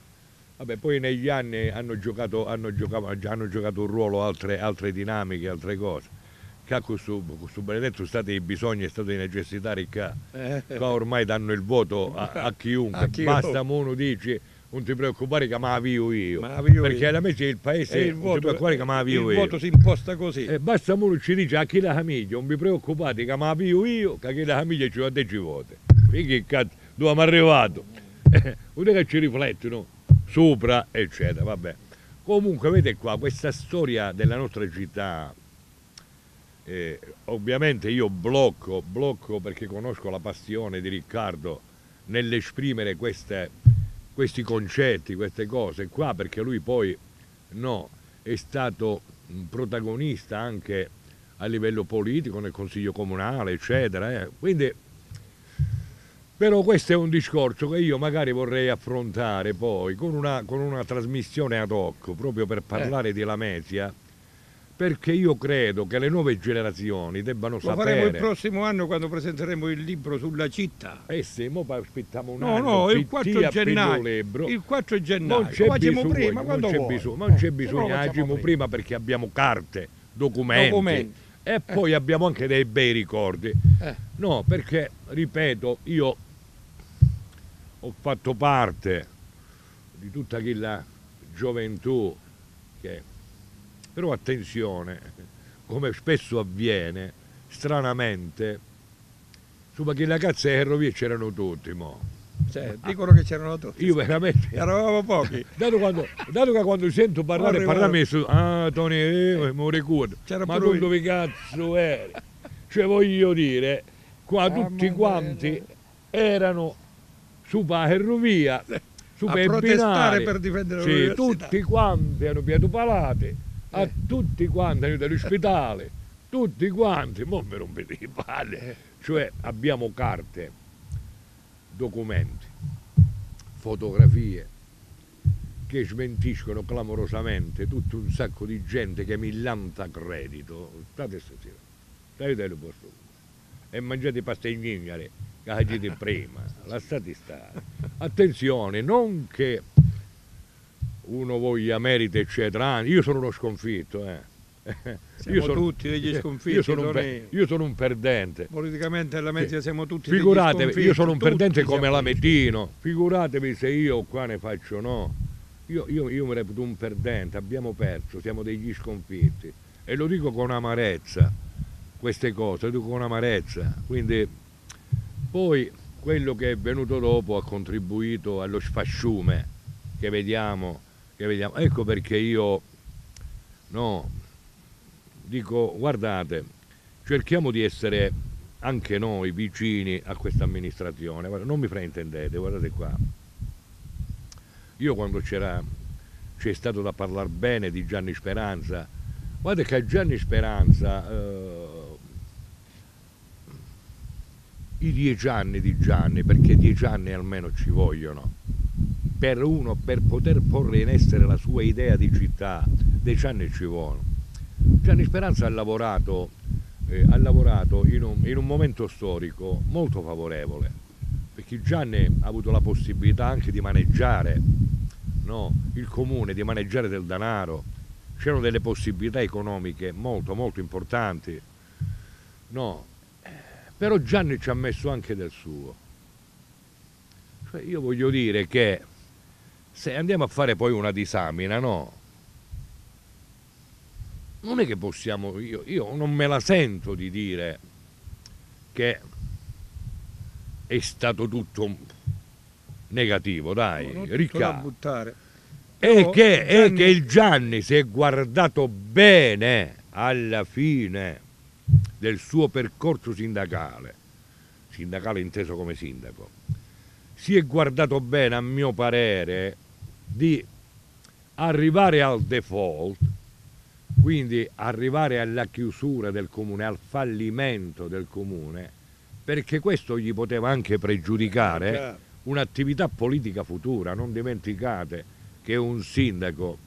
Vabbè, poi negli anni hanno giocato, hanno giocato, hanno giocato un ruolo altre, altre dinamiche, altre cose. Che questo, questo benedetto state i bisogni e state di necessità ricca. Eh. Qua ormai danno il voto a, a chiunque, A chiunque. basta uno dice non ti preoccupare che me la avvio io. La avvio perché io. alla mese il paese E il non ti voto, preoccupare che me la avvio il io. voto si imposta così. E basta uno ci dice a chi la famiglia, non vi preoccupate che me la avvio io, che a chi la famiglia ci va te ci vota. E che cazzo, dove siamo arrivato? [laughs] Eh, dire che ci riflettono sopra, eccetera, vabbè. Comunque, vedete qua, questa storia della nostra città, eh, ovviamente io blocco, blocco perché conosco la passione di Riccardo nell'esprimere queste- questi concetti, queste cose qua, perché lui poi no, è stato un protagonista anche a livello politico, nel consiglio comunale, eccetera. eh. Quindi, però questo è un discorso che io magari vorrei affrontare poi con una, con una trasmissione ad hoc, proprio per parlare di Lamezia, perché io credo che le nuove generazioni debbano Lo faremo il sapere... prossimo anno quando presenteremo il libro sulla città. Eh sì, mo poi aspettiamo un No, anno. no, il PT 4 appena gennaio. Il 4 gennaio. Non c'è Lo bisogno, prima, non c'è bisogno, ma non c'è Eh, bisogno, lo agimo prima. perché abbiamo carte, documenti, Documenti. e poi abbiamo anche dei bei ricordi. Eh. No, perché, ripeto, io ho fatto parte di tutta quella gioventù che... Però attenzione, come spesso avviene, stranamente, su quella cazzo di ferrovie c'erano tutti, mo. Cioè, dicono che c'erano tutti. Io veramente... Eravamo pochi. [laughs] Dato, quando, dato che quando sento parlare, parlare su, ah Tony, eh, mi ricordo, C'era ma tu dove cazzo eri? Cioè voglio dire, qua tutti quanti erano su per la ferrovia, su A per i protestare binari. per difendere sì, l'università. tutti quanti hanno piato palate, a Eh. tutti quanti hanno dall'ospedale, tutti quanti, mo mi rompete le palle, Eh. cioè abbiamo carte, documenti, fotografie che smentiscono clamorosamente tutto un sacco di gente che millanta credito. State stasera, state al posto e mangiate pasta ignare avete prima, lasciate stare. Attenzione, non che uno voglia merito eccetera, io sono uno sconfitto. Eh. Siamo tutti degli sconfitti, Io sono, un io sono un perdente. Politicamente alla mezza siamo tutti degli Figuratevi, io sconfitti, sono un tutti perdente come siamo la degli Mettino, figuratevi se io qua ne faccio no. Io, io, io mi reputo un perdente, abbiamo perso, siamo degli sconfitti. E lo dico con amarezza, queste cose, lo dico con amarezza. Quindi poi quello che è venuto dopo ha contribuito allo sfasciume che vediamo, che vediamo. Ecco perché io no, dico guardate, cerchiamo di essere anche noi vicini a questa amministrazione. Non mi fraintendete, guardate qua. Io quando c'era c'è stato da parlare bene di Gianni Speranza, guarda che Gianni Speranza eh, i dieci anni di Gianni, perché dieci anni almeno ci vogliono, per uno per poter porre in essere la sua idea di città, dieci anni ci vogliono. Gianni Speranza ha lavorato, eh, ha lavorato in, un, in un momento storico molto favorevole, perché Gianni ha avuto la possibilità anche di maneggiare no, il comune, di maneggiare del denaro, c'erano delle possibilità economiche molto molto importanti. No, però Gianni ci ha messo anche del suo. Cioè, io voglio dire che se andiamo a fare poi una disamina, no? Non è che possiamo, io, io non me la sento di dire che è stato tutto negativo, dai, da Riccardo. E Però che, Gianni- che il Gianni si è guardato bene alla fine del suo percorso sindacale, sindacale inteso come sindaco, si è guardato bene, a mio parere, di arrivare al default, quindi arrivare alla chiusura del comune, al fallimento del comune, perché questo gli poteva anche pregiudicare Chiaro. un'attività politica futura. Non dimenticate che un sindaco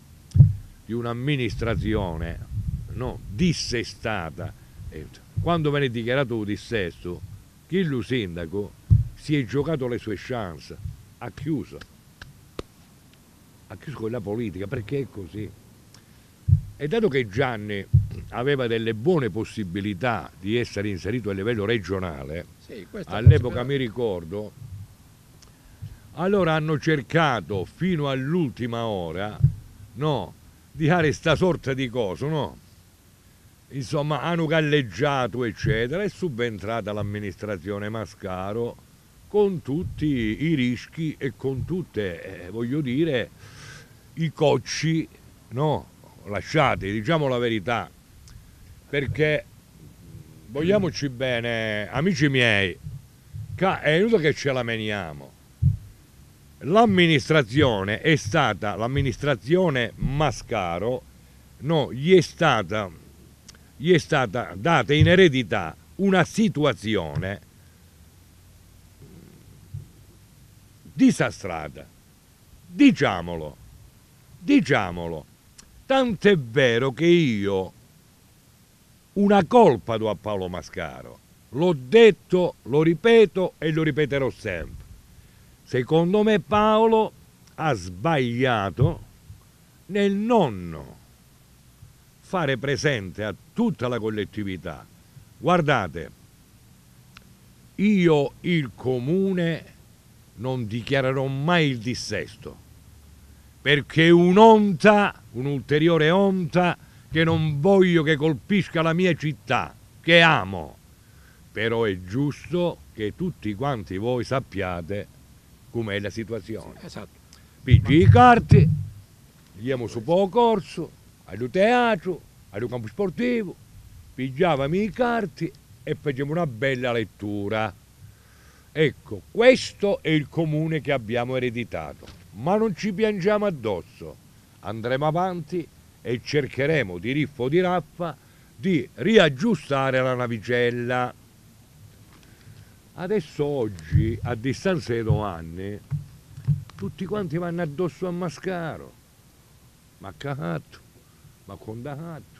di un'amministrazione no, dissestata, eh, quando viene dichiarato dissesto, che il sindaco si è giocato le sue chance, ha chiuso, ha chiuso quella politica perché è così. E dato che Gianni aveva delle buone possibilità di essere inserito a livello regionale, Sì, all'epoca mi ricordo, allora hanno cercato fino all'ultima ora no, di fare sta sorta di cosa, no? Insomma, hanno galleggiato, eccetera, è subentrata l'amministrazione Mascaro con tutti i rischi e con tutte, eh, voglio dire, i cocci, no? Lasciate, diciamo la verità, perché vogliamoci bene, amici miei, È inutile che ce la meniamo. L'amministrazione è stata, l'amministrazione Mascaro, no, gli è stata, gli è stata data in eredità una situazione disastrata. Diciamolo, diciamolo. Tant'è vero che io una colpa do a Paolo Mascaro. L'ho detto, lo ripeto e lo ripeterò sempre. Secondo me Paolo ha sbagliato nel non fare presente a tutta la collettività. Guardate, io il comune non dichiarerò mai il dissesto, perché un'onta, un'ulteriore onta che non voglio che colpisca la mia città, che amo. Però è giusto che tutti quanti voi sappiate com'è la situazione. Esatto. Pigi i carti, andiamo su poco corso, al teatro, al campo sportivo, pigiavamo i carti e facciamo una bella lettura. Ecco, questo è il comune che abbiamo ereditato, ma non ci piangiamo addosso. Andremo avanti e cercheremo di riffo di raffa di riaggiustare la navicella. Adesso oggi, a distanza di due anni, tutti quanti vanno addosso a Mascaro. Ma cazzo, ma condannato.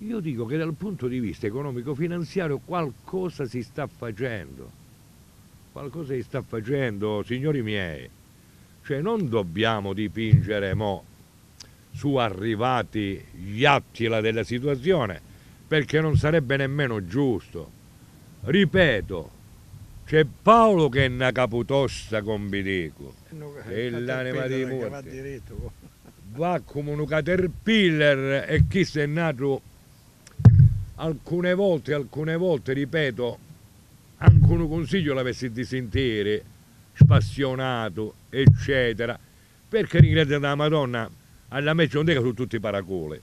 Io dico che dal punto di vista economico-finanziario qualcosa si sta facendo. Qualcosa si sta facendo, signori miei. Cioè non dobbiamo dipingere mo su arrivati gli attila della situazione, perché non sarebbe nemmeno giusto. Ripeto, c'è Paolo che è una caputossa con Bidico, e l'anima di morte. Va come un caterpillar e chi se è nato alcune volte, alcune volte, ripeto, anche un consiglio l'avessi sentire, spassionato, eccetera, perché ringrazio la Madonna, alla mezza non è che sono tutti paracole,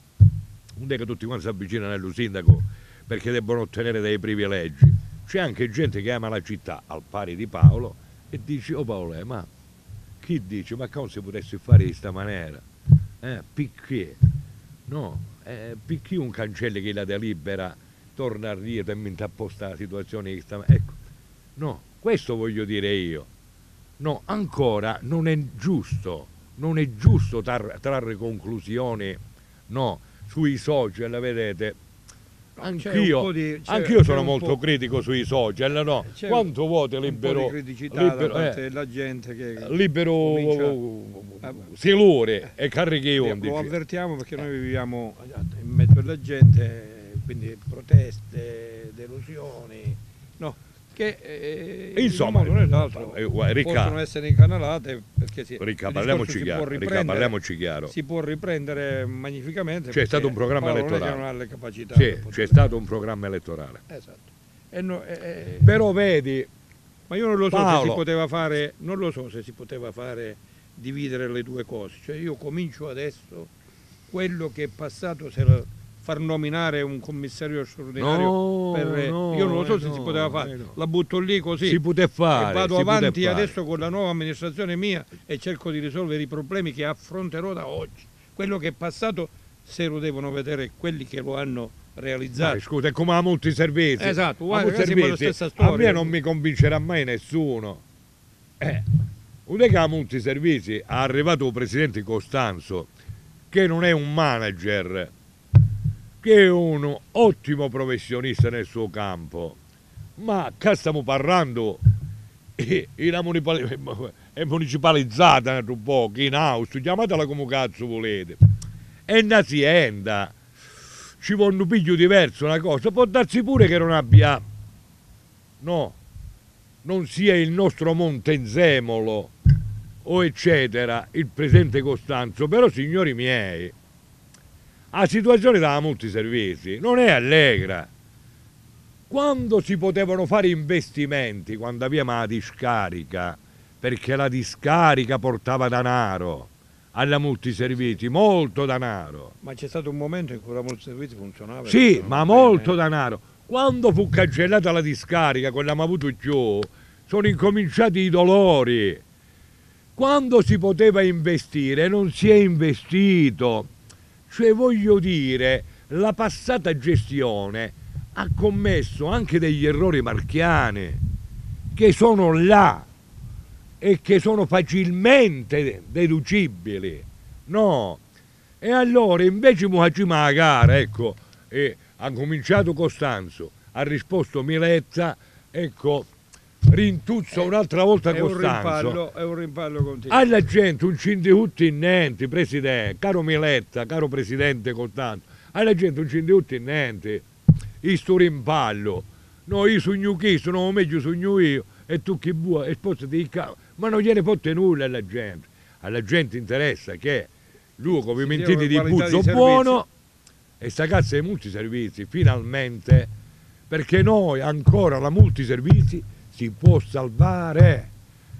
non è che tutti quanti si avvicinano allo sindaco perché debbono ottenere dei privilegi, c'è anche gente che ama la città, al pari di Paolo, e dice, oh Paolo, eh, ma chi dice, ma come si potesse fare di questa maniera? Eh, picché? No, eh, picché un cancello che la delibera torna a riete e mi apposta la situazione che sta... Ecco, no, questo voglio dire io. No, ancora non è giusto, non è giusto trarre conclusioni, no, sui social, vedete. Anch'io, di- anch'io sono molto critico sui social, no? Quanto vuote libero... libero- eh, della gente che libero comincia- si lure e carichi i Lo 11. avvertiamo perché noi viviamo in mezzo alla gente, quindi proteste, delusioni, no, che eh, Insomma, in un modo o nell'altro eh, Ricca- possono essere incanalate perché si, Ricca, parliamoci si chiaro, Ricca, riprendere- parliamoci chiaro. Si può riprendere magnificamente. C'è stato un programma Paolo non è elettorale. non ha le capacità. C'è poter- stato un programma elettorale. Esatto. E no- e- e- Però vedi, ma io non lo so se Paolo. si poteva fare, non lo so se si poteva fare dividere le due cose. Cioè io comincio adesso quello che è passato se lo- far nominare un commissario straordinario No, per- no, io non lo so eh se si no, poteva fare. eh. La butto lì così. si poteva fare. e vado si avanti fare. adesso con la nuova amministrazione mia e cerco di risolvere i problemi che affronterò da oggi. Quello che è passato se lo devono vedere quelli che lo hanno realizzato. Dai, scusa, è come a molti servizi. Esatto, guarda, molti servizi, A me non mi convincerà mai nessuno. Eh, che a molti servizi è arrivato il presidente Costanzo, che non è un manager, che è un ottimo professionista nel suo campo. Ma che stiamo parlando? E, e la municipali- è municipalizzata un po', in house, chiamatela come cazzo volete. È un'azienda, ci vuole un piglio diverso una cosa, può darsi pure che non abbia, no, non sia il nostro Montezemolo o eccetera, il presidente Costanzo, però signori miei, la situazione da molti servizi non è allegra. Quando si potevano fare investimenti, quando avevamo la discarica, perché la discarica portava denaro alla multiservizi, molto denaro. Ma c'è stato un momento in cui la multiservizi funzionava. Sì, ma molto denaro. Quando fu cancellata la discarica, quella mi ha avuto più, sono incominciati i dolori. Quando si poteva investire non si è investito. Cioè voglio dire, la passata gestione ha commesso anche degli errori marchiani che sono là e che sono facilmente deducibili. No. E allora invece gara, ecco, ha cominciato Costanzo, ha risposto Milezza, ecco, rintuzza un'altra volta È un Costanzo. rimpallo, è un rimpallo continuo. Alla gente un in niente, presidente, caro Miletta, caro presidente Costanzo, alla gente un in niente, il sto rimpallo, no io sogno chi, sono meglio sogno io, e tu chi vuoi, e spostati il capo, ma non gliene fotte nulla alla gente, alla gente interessa che lui come Sì, di di buzzo servizi. buono e sta cazzo dei multiservizi, finalmente, perché noi ancora la multiservizi si può salvare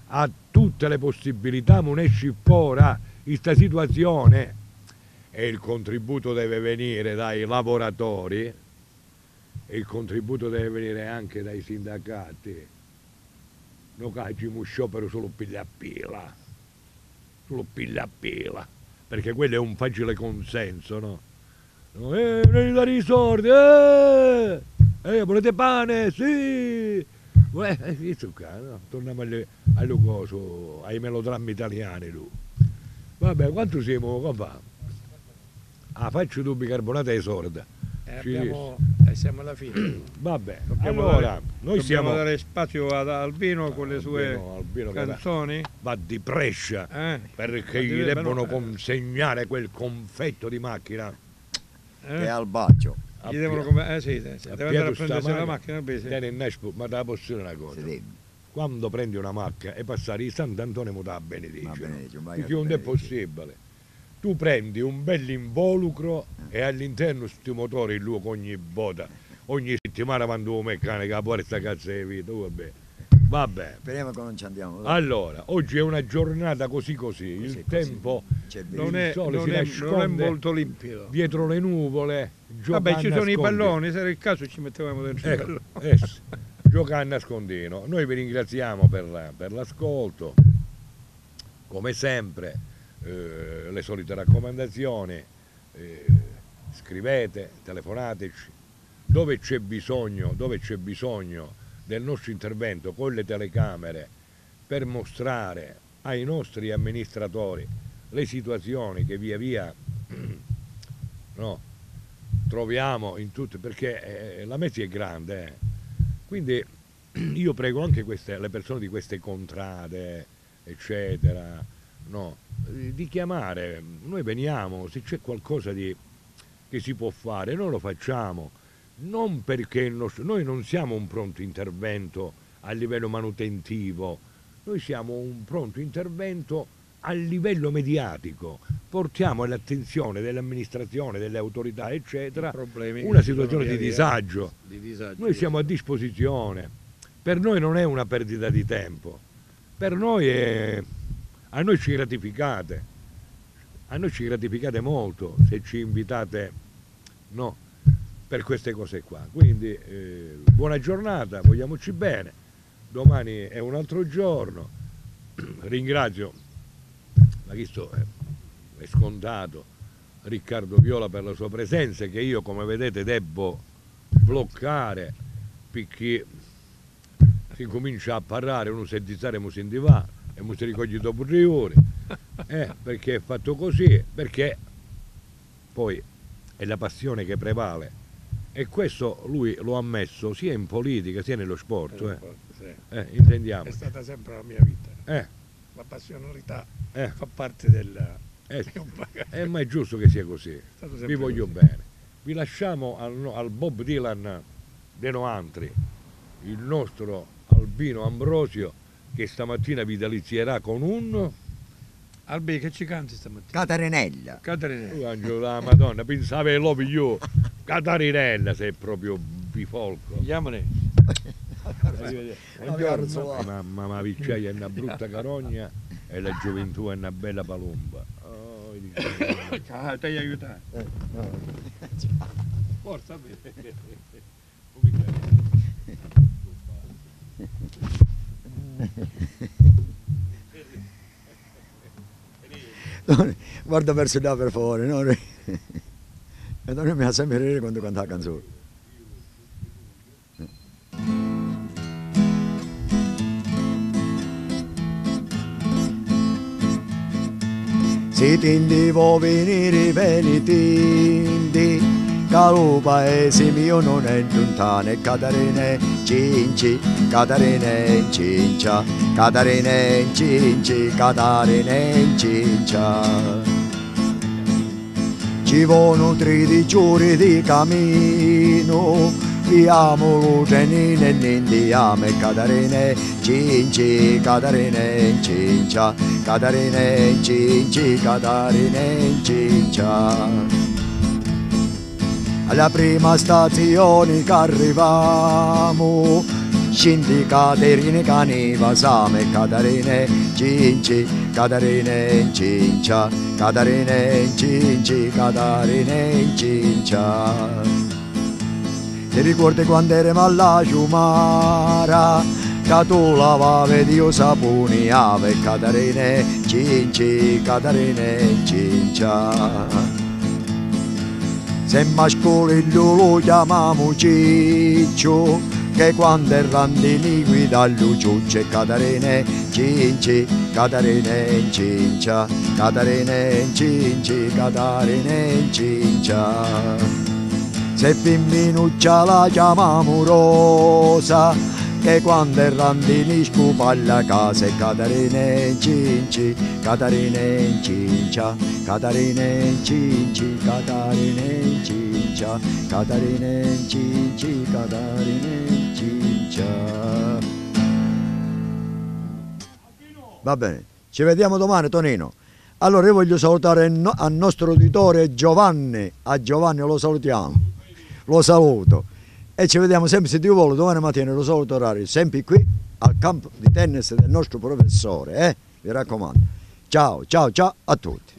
a tutte le possibilità, non esci fuori questa situazione e il contributo deve venire dai lavoratori e il contributo deve venire anche dai sindacati. Non facciamo sciopero solo pilla a pila, solo pilla a pila, perché quello è un facile consenso, no? Eh, non dare i soldi, eh! Eh, volete pane? Sì! Uè, eh, visto qua, no? Torniamo alle, alle cose, ai melodrammi italiani, tu. Vabbè, quanto siamo, come fa? Ah, faccio tu bicarbonate ai sordi. Eh, Ci abbiamo- eh, siamo alla fine. [clears throat] Vabbè, Dobbiamo allora, dare, noi dobbiamo siamo... dare spazio ad Albino con le sue Albino- Albino canzoni. va di Brescia Eh, perché gli debbono consegnare quel confetto di macchina. eh, Che è al bacio. A gli devono come- eh, sì, sì, deve andare a prendersi la macchina. beh, sì. viene in Nashville, ma te la posso dire una cosa. Quando prendi una macchina e passare di Sant'Antonio mo te la Va benedice. bene, vai Perché non è possibile. Tu prendi un bell'involucro e all'interno sti motori lui con ogni botta, ogni settimana quando un meccanica fuori sta cazzo di vita, vabbè. Vabbè. Speriamo che non ci andiamo. dai. Allora, oggi è una giornata così così, il Così, così. tempo il Non il è, sole non si è- non è molto limpido. dietro le nuvole, gioca Vabbè, ci sono i palloni, se era il caso ci mettevamo dentro Ecco, palloni. eh sì, gioca a nascondino. Noi vi ringraziamo per, per l'ascolto, come sempre, eh, le solite raccomandazioni, eh, scrivete, telefonateci, dove c'è bisogno, dove c'è bisogno del nostro intervento con le telecamere per mostrare ai nostri amministratori le situazioni che via via [clears throat] no, troviamo in tutte, perché eh, la Messi è grande, eh. quindi [clears throat] io prego anche queste, le persone di queste contrade, eccetera, no, di chiamare, noi veniamo, se c'è qualcosa di, che si può fare, noi lo facciamo, non perché nostro- noi non siamo un pronto intervento a livello manutentivo, noi siamo un pronto intervento a livello mediatico, portiamo all'attenzione dell'amministrazione, delle autorità, eccetera, una situazione di disagio. Di disagio. Noi siamo a disposizione, per noi non è una perdita di tempo, per noi è... a noi ci gratificate, a noi ci gratificate molto se ci invitate no, per queste cose qua. Quindi eh, buona giornata, vogliamoci bene, domani è un altro giorno, [clears throat] ringrazio, ma questo è, è scontato, Riccardo Viola per la sua presenza che io come vedete debbo bloccare perché si comincia a parlare, uno si dizzare, uno si va e si ricoglie dopo tre ore, eh, perché è fatto così, perché poi è la passione che prevale e questo lui lo ha ammesso sia in politica sia nello sport, eh. Sì. Eh, intendiamo. È stata sempre la mia vita. Eh, La passionalità eh, fa parte del... eh, [laughs] eh, ma è giusto che sia così. Vi voglio così. bene. Vi lasciamo al, al Bob Dylan De Noantri, il nostro Albino Ambrosio, che stamattina vi delizierà con un... Albi, che ci canti stamattina? Catarinella. Caterina. Oh, angelo della Madonna, pensavo che lo pigliò. Catarinella sei proprio bifolco. Chiamane. Buongiorno. Mamma mia, vicciaia è una brutta carogna e la gioventù è una bella palumba. Oh, dico, [coughs] Ah, ti hai aiutato. Eh, no. Forza, bene. Guarda verso là per favore, no? E non mi fa sempre ridere quando canta la canzone. Si tindi può venire bene tindi, che lo paese mio non è lontano, Catarina Cinci, Catarina Cincia, Catarina Cinci, Catarina Cincia. Ci vogliono 13 ore di cammino, viamo lo trenino e ne andiamo e Catarina Cinci, Catarina Cincia, Catarina Cinci, Catarina Cincia. Alla prima stazione che arriviamo, scendi Caterina Caniva, Same Catarina Cinci, Catarina Cincia, Catarina Cinci, Catarina Cincia. Ti ricordi quando eravamo alla Ciumara, che tu lavavi io saponi, ave Catarina Cinci, Catarina Cincia. Se mascoliglio lo chiamiamo Ciccio, che quando è randini guida Lucio c'è Catarina Cinci, Catarina Cincia, Catarina Cinci, Catarina Cincia. Se femminuccia la chiamiamo Rosa, che quando è randini scupa alla casa è Catarina Cinci, Catarina Cincia, Catarina Cinci, Catarina Cincia, Catarina Cinci, Catarina Cincia. Va bene, ci vediamo domani Tonino. Allora io voglio salutare no- al nostro uditore Giovanni, a Giovanni lo salutiamo, lo saluto e ci vediamo sempre se Dio vuole domani mattina lo solito orario, sempre qui al campo di tennis del nostro professore, eh? vi raccomando. Ciao, ciao, ciao a tutti.